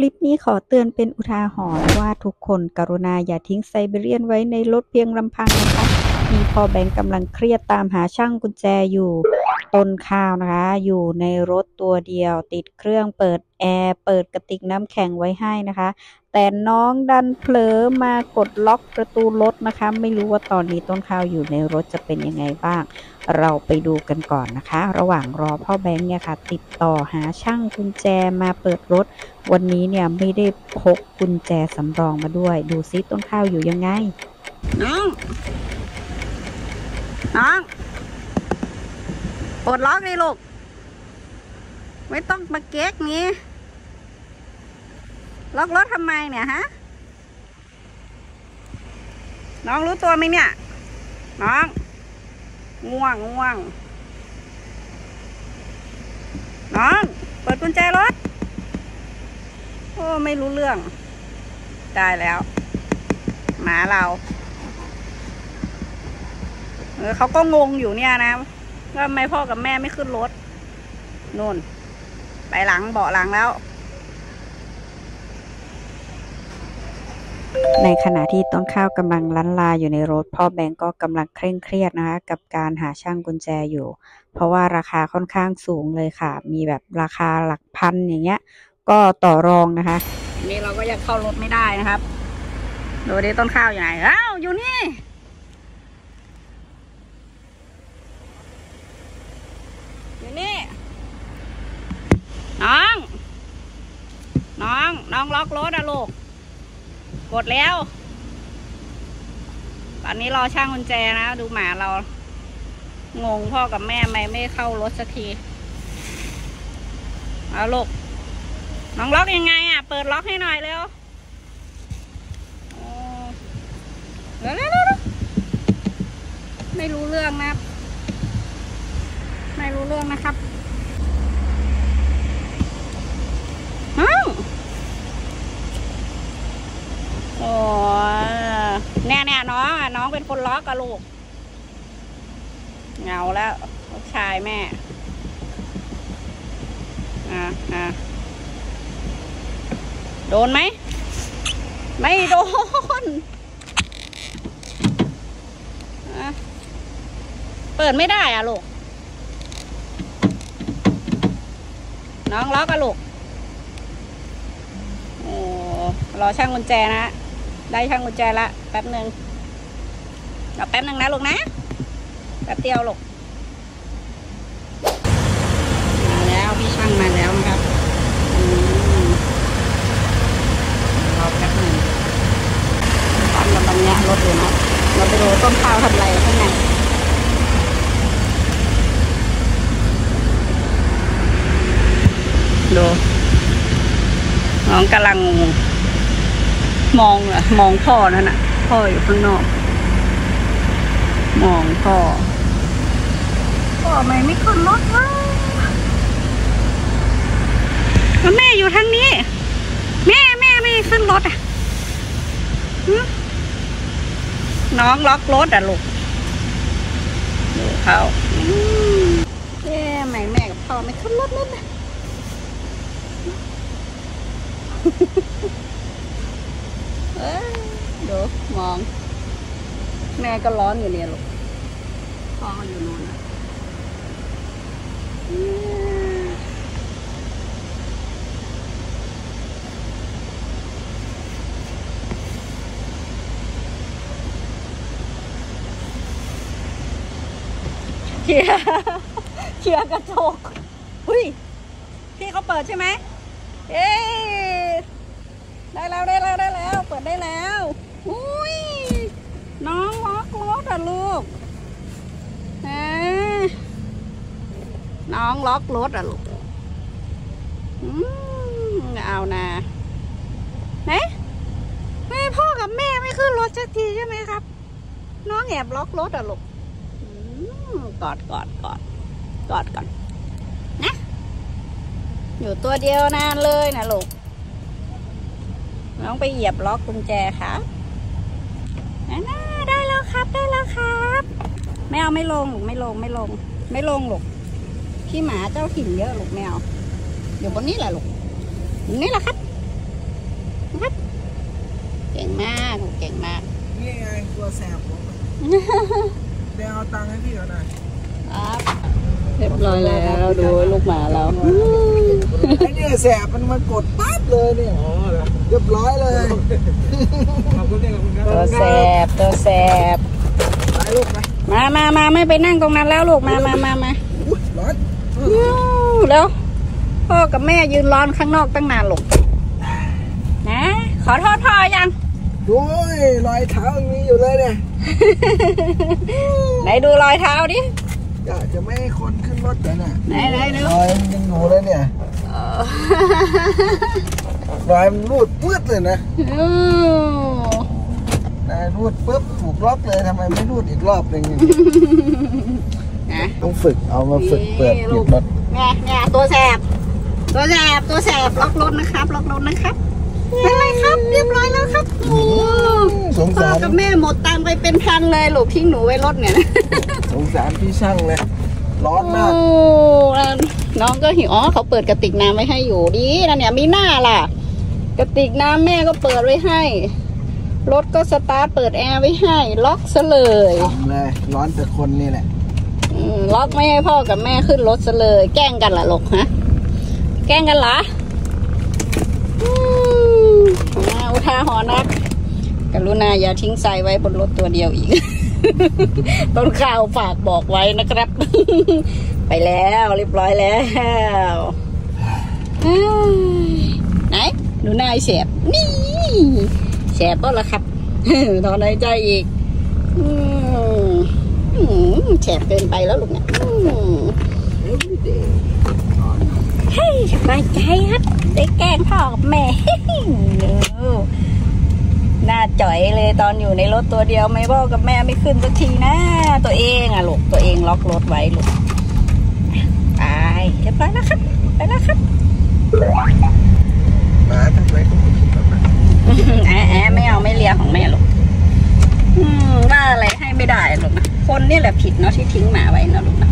คลิปนี้ขอเตือนเป็นอุทาหรณ์ว่าทุกคนกรุณาอย่าทิ้งไซเบเรียนไว้ในรถเพียงลำพังนะคะ มีพอแบงค์กำลังเครียดตามหาช่างกุญแจอยู่ ต้นข้าวนะคะ อยู่ในรถตัวเดียว ติดเครื่องเปิดแอร์เปิดกระติกน้ำแข็งไว้ให้นะคะ แต่น้องดันเผลอมากดล็อกประตูรถนะคะ ไม่รู้ว่าตอนนี้ต้นข้าวอยู่ในรถจะเป็นยังไงบ้าง เราไปดูกันก่อนนะคะ ระหว่างรอพ่อแบงค์เนี่ยค่ะ ติดต่อหาช่างกุญแจมาเปิดรถ วันนี้เนี่ยไม่ได้พกกุญแจสำรองมาด้วย ดูซิต้นข้าวอยู่ยังไง น้อง น้อง ปลดล็อกเลยลูก ไม่ต้องมาเก๊กงี้ ล็อกรถทำไมเนี่ยฮะ น้องรู้ตัวไหมเนี่ย น้อง ง่วงง่วง น้อง เปิดกุญแจรถ โอ้ ไม่รู้เรื่องได้แล้ว หมาเรา เออเขาก็งงอยู่เนี่ยนะ ว่าทำไมพ่อกับแม่ไม่ขึ้นรถนู่น ไปหลังเบาะหลังแล้ว ในขณะที่ต้นข้าวกำลังลันลาอยู่ในรถ พ่อแบงก์ก็กำลังเคร่งเครียดนะคะ กับการหาช่างกุญแจอยู่ เพราะว่าราคาค่อนข้างสูงเลยค่ะ มีแบบราคาหลักพันอย่างเงี้ย ก็ต่อรองนะคะนี่เราก็ยังเข้ารถไม่ได้นะครับ ดูดิต้นข้าวอยู่ไหนอ้าวอยู่นี่ อยู่นี่ น้อง น้องล็อกรถอะลูก กดแล้ว ตอนนี้รอช่างกุญแจนะ ดูหมาเรา งงพ่อกับแม่ไม่ไม่เข้ารถสักทีเอาลูก น้องล็อกยังไงอะ เปิดล็อกให้หน่อยเร็วเร็วเร็วเร็วเร็วไม่รู้เรื่องนะไม่รู้เรื่องนะครับอ้าวโอ้แน่แน่ๆน้องอะ น้องเป็น คนล็อกอะลูกเงาแล้วลูกชายแม่ อ่าอ่าโดนไหม ไม่โดน เปิดไม่ได้อะลูก น้องล็อกอะลูก โอ้รอช่างกุญแจนะ ได้ช่างกุญแจละแป๊บหนึ่ง รอแป๊บหนึ่งนะลูกนะแป๊บเดียวลูกมาแล้วพี่ช่างมาแล้วนะครับรอแป๊บหนึ่งตอนเราตอนเนี้ยรถอยู่นะเราไปดูต้นข้าวทำอะไรข้างในดูน้องกำลังมองเหรอมองพ่อนั่นน่ะพ่ออยู่ข้างนอก มองพ่อพ่อไม่ไม่ขึ้นรถวะแล้วแม่อยู่ทางนี้ แม่แม่ไม่ขึ้นรถอะหึน้องล็อกรถอะลูกดูเขาอืมเอ๊ะทำไมแม่กับพ่อไม่ขึ้นรถรถอะเอ้ยดูมอง แม่ก็ร้อนอยู่เนี่ยลูกพ่อก็อยู่นู่นอะอืมเคลียร์เคลียร์กระจกเฮ้ยพี่เขาเปิดใช่ไหมเอ๊ะได้แล้วได้แล้วได้แล้ว เปิดได้แล้วอุ้ย น้องล็อกรถอะลูกเอ๊ะน้ องล็อกรถอะลูกอืมเอานะไหนแม่พ่อกับแม่ไม่ขึ้นรถสักทีใช่ไหมครับ น้องแอบล็อกรถอะลูกอืมกอดกอดกอดกอดก่อนนะอยู่ตัวเดียวนานเลยนะลูกน้องไปเหยียบล็อกกุญแจครับนะนะได้แล้วครับได้แล้วครับ ไม่เอาไม่ลงลูกไม่ลงไม่ลง ไม่ลงลูก พี่หมาเจ้าถิ่นเยอะลูกไม่เอาเดี๋ยวบนนี้แหละลูกบนนี้แหละครับนะครับ เก่งมากลูกเก่งมากนี่ไงตัวแสบผมเดี๋ยวเอาตังค์ให้พี่ก่อนหน่อยครับเรียบร้อยแล้วดูลูกหมาเราไอ้เนี่ยแสบมันมากดปั๊บเลยเนี่ยเรียบร้อยเลยขอบคุณที่ขอบคุณครับตัวแสบตัวแสบไปลูกไปมามามาไม่ไปนั่งตรงนั้นแล้วลูกมามามามาอุ๊ยร้อน ยูแล้ว พ่อกับแม่ยืนร้อนข้างนอกตั้งนานลูกนะ ขอโทษพ่อยังโอ้ยรอยเท้ายังมีอยู่เลยเนี่ยไหนดูรอยเท้าดิอยากจะไม่ให้คนขึ้นรถเลยเนี่ยไหนไหนดูรอยมันยังอยู่เลยเนี่ยรอยมันรูดปื๊ดเลยนะอืมนายรูดปุ๊บถูกล็อกเลยทำไมไม่รูดอีกรอบหนึ่ง นะต้องฝึกเอามาฝึกเปิดปิดรถเนี่ยเนี่ยตัวแสบ ตัวแสบตัวแสบล็อกรถนะครับล็อกรถนะครับเป็นไรครับ เรียบร้อยแล้วครับโอ้สงพ่อสารกับแม่หมดตังค์ไปเป็นพันเลยลูกทิ้งหนูไว้รถเนี่ยสงสารพี่ช่างเลยร้อนมากโอ้น้องก็หิวอ๋อเขาเปิดกระติกน้ำไว้ให้อยู่ดีนะเนี่ยมีหน้าล่ะ กระติกน้ำแม่ก็เปิดไว้ให้รถก็สตาร์ทเปิดแอร์ไว้ให้ ล็อกซะเลยทำเลยร้อนแต่คนนี่แหละอืม ล็อกไม่ให้พ่อกับแม่ขึ้นรถซะเลย แกล้งกันเหรอลูกฮะ แกล้งกันเหรออืมอ่าอุทาหรณ์นะกรุณาอย่าทิ้งทรายไว้บนรถตัวเดียวอีก ต้นข้าวฝากบอกไว้นะครับ ไปแล้วเรียบร้อยแล้วไหนดูหน้าไอ้แสบนี่แสบก็ละครับถอนหายใจอีก อืมอืม แฉบเกินไปแล้วลูกเนี่ยอืมเฮ้ยสบายใจครับ ได้แกล้งพ่อกับแม่ดูหน้าจ่อยเลยตอนอยู่ในรถตัวเดียวไม่บอกกับแม่ไม่ขึ้นสักทีนะ ตัวเองอะลูกตัวเองล็อกรถไว้ลูกไปเรียบร้อยแล้วครับ ไปแล้วครับหมาทำไมก็ไม่คิดแบบนั้นแอะแอะไม่เอาไม่เลียของแม่ลูกอืมว่าอะไรให้ไม่ได้ลูกนะ คนนี่แหละผิดเนาะที่ทิ้งหมาไว้เนาะลูกนะ